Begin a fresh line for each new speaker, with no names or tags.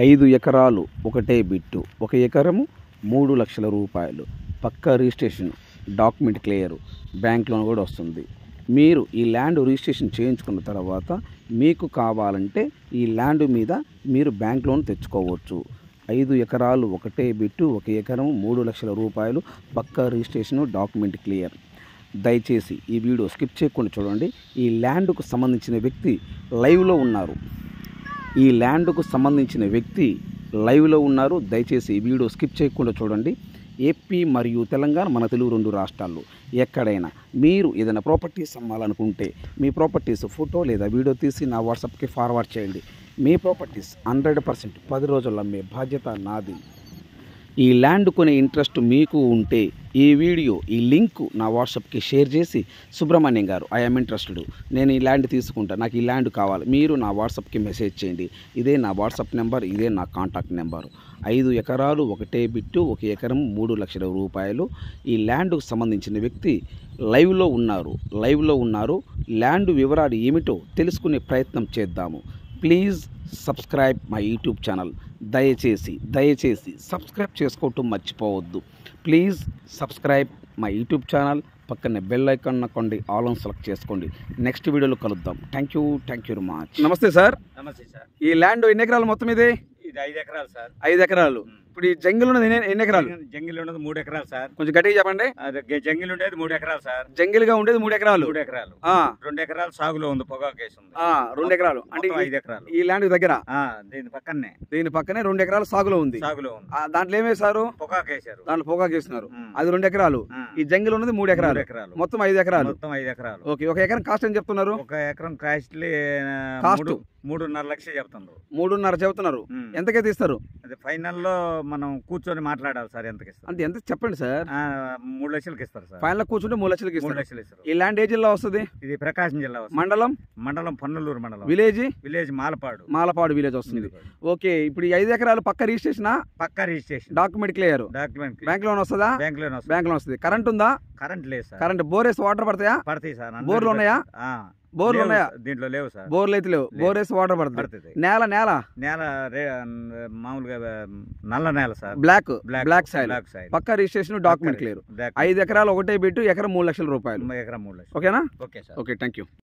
ఐదు ఎకరాలు ఒకటే బిట్టు ఒక ఎకరము మూడు లక్షల రూపాయలు. పక్కా registration document clear bank loan కూడా వస్తుంది. మీరు ఈ ల్యాండ్ రిజిస్ట్రేషన్ చేయించుకున్న తర్వాత మీకు కావాలంటే ఈ ల్యాండ్ మీద మీరు బ్యాంక్ లోన్ తెచ్చుకోవచ్చు. ఐదు ఎకరాలు ఒకటే బిట్టు ఒక ఎకరం మూడు లక్షల రూపాయలు పక్క రిజిస్ట్రేషన్ డాక్యుమెంట్ క్లియర్. దయచేసి ఈ వీడియో స్కిప్ చేయకుండా చూడండి. ఈ ల్యాండ్కు సంబంధించిన వ్యక్తి లైవ్లో ఉన్నారు. ఈ ల్యాండ్కు సంబంధించిన వ్యక్తి లైవ్లో ఉన్నారు. దయచేసి వీడియో స్కిప్ చేయకుండా చూడండి. ఏపీ మరియు తెలంగాణ మన తెలుగు రెండు రాష్ట్రాల్లో ఎక్కడైనా మీరు ఏదైనా ప్రాపర్టీస్ అమ్మాలనుకుంటే మీ ప్రాపర్టీస్ ఫోటో లేదా వీడియో తీసి నా వాట్సాప్కి ఫార్వర్డ్ చేయండి. మీ ప్రాపర్టీస్ హండ్రెడ్ పర్సెంట్ పది రోజుల్లో అమ్మే బాధ్యత నాది. ఈ ల్యాండ్ కొనే ఇంట్రెస్ట్ మీకు ఉంటే ఈ వీడియో ఈ లింక్ నా వాట్సాప్కి షేర్ చేసి సుబ్రహ్మణ్యం గారు ఐఎమ్ ఇంట్రెస్టెడ్. నేను ఈ ల్యాండ్ తీసుకుంటా. నాకు ఈ ల్యాండ్ కావాలి. మీరు నా వాట్సాప్కి మెసేజ్ చేయండి. ఇదే నా వాట్సాప్ నెంబర్ ఇదే నా కాంటాక్ట్ నెంబర్. ఐదు ఎకరాలు ఒకటే బిట్టు ఒక ఎకరం మూడు లక్షల రూపాయలు. ఈ ల్యాండ్కు సంబంధించిన వ్యక్తి లైవ్లో ఉన్నారు. లైవ్లో ఉన్నారు. ల్యాండ్ వివరాలు ఏమిటో తెలుసుకునే ప్రయత్నం చేద్దాము. Please subscribe my YouTube channel. దయచేసి దయచేసి సబ్స్క్రైబ్ చేసుకోవటం మర్చిపోవద్దు. Please subscribe my YouTube channel. పక్కనే బెల్ ఐకాన్ నొక్కండి ఆల్ ఆన్ సెలెక్ట్ చేసుకోండి. నెక్స్ట్ వీడియోలో కలుద్దాం. Thank you thank you very much. నమస్తే సార్.
నమస్తే సార్.
ఈ ల్యాండ్ ఎన్ని ఎకరాలు మొత్తం ఇది?
ఇది ఐదు ఎకరాలు సార్.
ఐదు ఎకరాలు. ఇప్పుడు ఈ జంగిల్ ఉన్నది ఎన్ని- ఎకరాలు?
జంగిల్ ఉన్నది మూడు ఎకరాలు సార్.
కొంచెం గట్టిగా చెప్పండి.
గ- జంగిల్ ఉండేది మూడు ఎకరాలు సార్.
జంగిల్గా ఉండేది మూడు ఎకరాలు.
మూడు ఎకరాలు. రెండు ఎకరాలు సాగులో ఉంది పొగాకు కేసు ఉంది.
ఆ, రెండు ఎకరాలు. అంటే
ఐదు ఎకరాలు.
ఈ ల్యాండ్ దగ్గర?
దీని పక్కనే.
దీని పక్కనే రెండు ఎకరాలు సాగులో ఉంది.
సాగులో ఉంది.
దాంట్లో ఏమేశారు
పొగాకు
దాంట్లో పొగాకు. అది రెండు ఎకరాలు. ఈ జంగిల్ ఉన్నది మూడు ఎకరాలు.
ఎకరాలు.
మొత్తం ఐదు ఎకరాలు.
మొత్తం ఐదు ఎకరాలు.
ఓకే ఒక ఎకరం కాస్ట్ ఏం చెప్తున్నారు?
ఒక ఎకరం కాస్ట్లీ
కాస్ట్?
మూడు మూడున్నర లక్షలు చెప్తున్నారు
మూడున్నర చెబుతున్నారు. ఎంతకైతే ఇస్తారు
అది ఫైనల్లో మనం కూర్చొని మాట్లాడాలి సార్ ఎంతకి ఇస్తారు
అంటే ఎంత చెప్పండి సార్.
మూడు లక్షలకి ఇస్తారు సార్.
ఫైనల్ కూర్చుంటే మూడు లక్షలకి
మూడు
ఇస్తారు
లక్షలు ఇస్తారు.
ఈ ల్యాండ్ ఏ జిల్లా వస్తుంది?
ఇది ప్రకాశం జిల్లా వస్తుంది.
మండలం?
మండలం పన్నెలూరు మండలం.
Village?
Village Malapadu.
Malapadu village వస్తుంది. ఓకే ఇప్పుడు ఈ ఐదు ఎకరాలు పక్క రిజిస్ట్రేషన్?
పక్కా registration.
Document clear.
Document
bank loan వస్తుందా?
బ్యాంక్ లోన్ వస్తుంది.
బ్యాంక్ లోన్ వస్తుంది. కరెంట్ ఉందా?
కరెంట్ లేదు సార్.
కరెంట్ బోర్ వేసి వాటర్ పడతాయా?
పడతాయి సార్.
బోర్లు ఉన్నాయా?
ఆ,
బోర్లు ఉన్నాయా.
దీంట్లో లేవు సార్.
బోర్లు అయితే లేవు. బోర్ వేసి వాటర్ పడుతుంది. నేల నేల?
నేల మామూలుగా నల్ల నేల sir.
Black
black
black soil. పక్క రిజిస్ట్రేషన్ డాక్యుమెంట్ క్లియర్. ఐదు ఎకరాలు ఒకటే బిట్టు ఎకరం మూడు లక్షల రూపాయలు.
ఎకరం మూడు లక్షలు.
ఓకేనా?
Okay sir.
Okay thank you